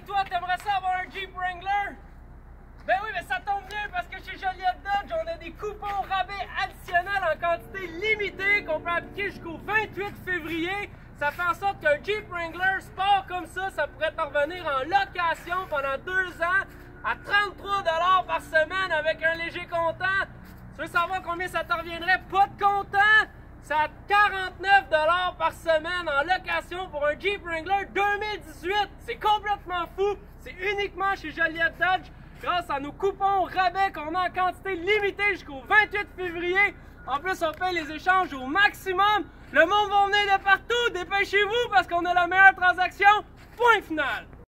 Hey, toi, t'aimerais ça avoir un Jeep Wrangler? Ben oui, mais ça tombe bien parce que chez Joliette Dodge, on a des coupons rabais additionnels en quantité limitée qu'on peut appliquer jusqu'au 28 février. Ça fait en sorte qu'un Jeep Wrangler sport comme ça, ça pourrait t'en revenir en location pendant deux ans à 33 par semaine avec un léger comptant. Tu veux savoir combien ça te reviendrait? Pas de comptant! C'est à 49 par semaine en location pour un Jeep Wrangler 2018. C'est complètement fou. C'est uniquement chez Joliette Dodge grâce à nos coupons rabais qu'on a en quantité limitée jusqu'au 28 février. En plus, on fait les échanges au maximum. Le monde va venir de partout. Dépêchez-vous parce qu'on a la meilleure transaction. Point final.